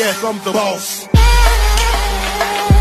Yes, I'm the boss.